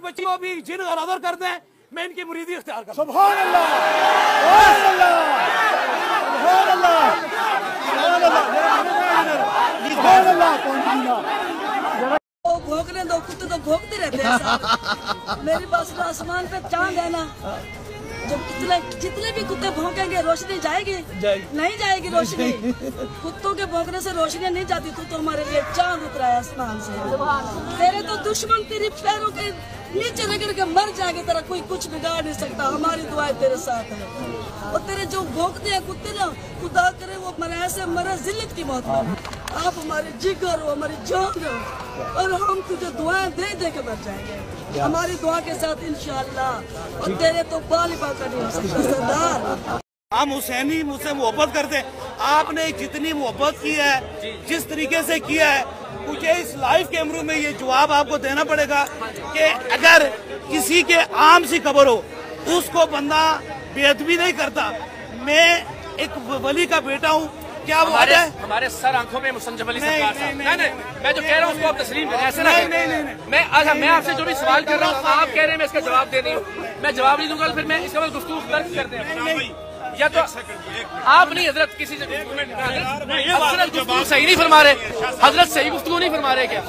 बच्ची को भी जिन गरादर कर दें मैं इनकी मुरीदी इख्तियार कर। सुभान अल्लाह सुभान अल्लाह सुभान अल्लाह सुभान अल्लाह सुभान अल्लाह कौन वो भोंकने दो कुत्ते तो भोंकते रहते हैं मेरी बस तो आसमान पे चाँद है ना। जो कितने जितने भी कुत्ते भौंकेंगे रोशनी जाएगी। जाएगी। नहीं जाएगी रोशनी। कुत्तों के भौंकने से रोशनी नहीं जाती तू तो हमारे लिए चाँद उतरा है आसमान से। तेरे तो दुश्मन तेरी पैरों के नीचे रगड़ के मर जाएँगे तेरा कोई कुछ बिगाड़ नहीं सकता। हमारी दुआएँ तेरे साथ है। और तेरे जो भोंकते हैं कुत्ते ना खुदा करे वो मरे ऐसे मरे जिल्लत की मौत मरे आप हमारे जिगर हो हमारी जान हो और हम तुझे दुआएँ दे दे के मर जाएँगे। हमारी दुआ के साथ इंशाल्लाह। और तेरे तो बाल ही नहीं सरदार। हम हुसैनी मुझसे मोहब्बत करते हैं। आपने जितनी मोहब्बत की है जिस तरीके से किया है मुझे इस लाइव कैमरों में ये जवाब आपको देना पड़ेगा कि अगर किसी के आम सी खबर हो उसको बंदा बेदबी नहीं करता। मैं एक वली का बेटा हूँ क्या हमारे है? हमारे सर आँखों में मुसंजब अली सरकार नहीं, नहीं, नहीं मैं जो कह रहा हूँ उसको आप तस्लीम करें ऐसे ना नहीं, नहीं, नहीं, मैं अच्छा मैं आपसे जो भी सवाल कर रहा हूँ आप कह रहे हैं मैं इसका जवाब दे रही हूँ। मैं जवाब नहीं दूँगा फिर मैं इसका गुफ्तू दर्ज करते दें या तो आप नहीं हज़रत किसी से हज़रत गुफ्तगू सही नहीं फरमा रहे। हज़रत सही गुफ्तगू नहीं फरमा रहे क्या?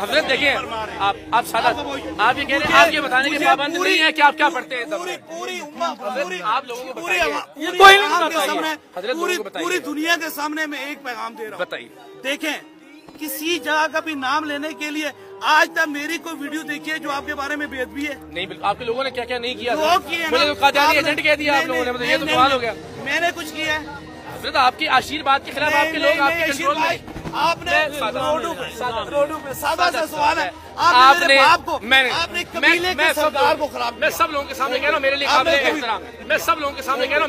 हज़रत देखिए आप आप सादा आप ये कह रहे हैं आप ये बताने के पाबंद नहीं है कि आप क्या पढ़ते हैं पूरी आप लोगों को। पूरी दुनिया के सामने मैं एक पैगाम दे रहा हूँ। बताइए। देखें किसी जगह का भी नाम लेने के लिए आज तक मेरी कोई वीडियो देखी है जो आपके बारे में बेअदबी है? नहीं बिल्कुल आपके लोगों ने क्या क्या नहीं किया वो किए ना। तो एजेंट कह दिया आप लोगों ने मतलब ये तो सवाल हो गया। मैंने कुछ किया है। हज़रत आपकी आशीर्वाद के खिलाफ आपके लोग आपके कंट्रोल में आपने रोडों पे रोडों पे सादा सा सवाल है। आपने आपने मेरे बाप को मैंने आपने कबीले के सब सरदार को खराब मैं सब लोगों के सामने कह रहा हूँ मेरे लिए काबिल एहतराम। मैं सब लोगों के सामने कह रहा हूँ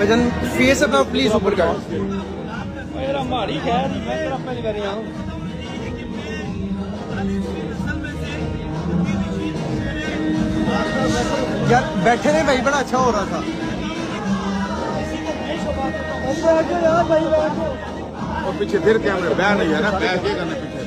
भजन फेस अपना प्लीज़ ऊपर कर। मेरा माड़ी खैर मैं तेरा पहली बार यहाँ हूँ। यार बैठे ने भाई बड़ा अच्छा हो रहा था। और पीछे फिर कैमरे बैन नहीं है ना बैन ये करना पीछे।